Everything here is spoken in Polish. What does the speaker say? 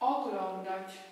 oglądać.